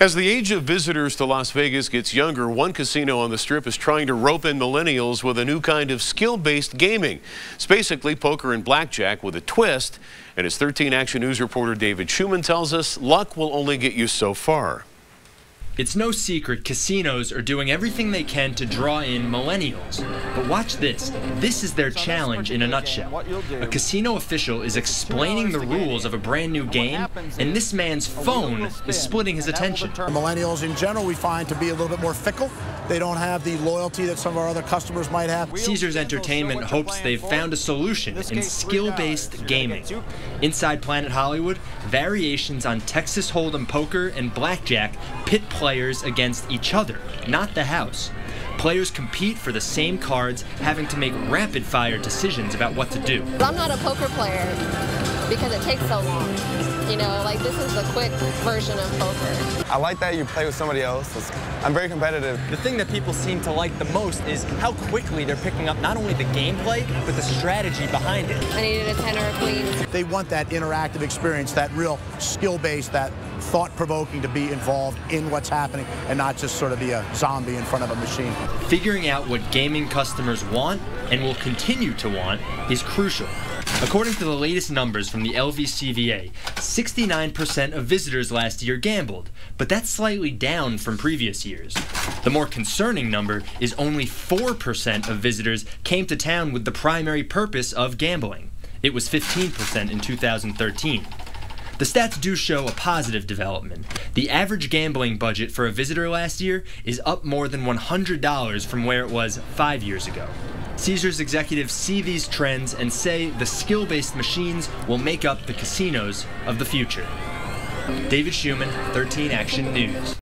As the age of visitors to Las Vegas gets younger, one casino on the strip is trying to rope in millennials with a new kind of skill-based gaming. It's basically poker and blackjack with a twist. And as 13 Action News reporter David Schuman tells us, luck will only get you so far. It's no secret casinos are doing everything they can to draw in millennials. But watch this. This is their challenge in a nutshell. A casino official is explaining the rules of a brand new game, and this man's phone is splitting his attention. Millennials in general we find to be a little bit more fickle. They don't have the loyalty that some of our other customers might have. Caesars Entertainment hopes they've found a solution in skill-based gaming. Inside Planet Hollywood, variations on Texas Hold'em poker and blackjack pit players against each other, not the house. Players compete for the same cards, having to make rapid fire decisions about what to do. I'm not a poker player because it takes so long. You know, like this is the quick version of poker. I like that you play with somebody else. I'm very competitive. The thing that people seem to like the most is how quickly they're picking up not only the gameplay, but the strategy behind it. I needed a 10 or a queen. They want that interactive experience, that real skill-based, that thought-provoking to be involved in what's happening and not just sort of be a zombie in front of a machine. Figuring out what gaming customers want and will continue to want is crucial. According to the latest numbers from the LVCVA, 69% of visitors last year gambled, but that's slightly down from previous years. The more concerning number is only 4% of visitors came to town with the primary purpose of gambling. It was 15% in 2013. The stats do show a positive development. The average gambling budget for a visitor last year is up more than $100 from where it was five years ago. Caesars executives see these trends and say the skill based machines will make up the casinos of the future. David Schuman, 13 Action News.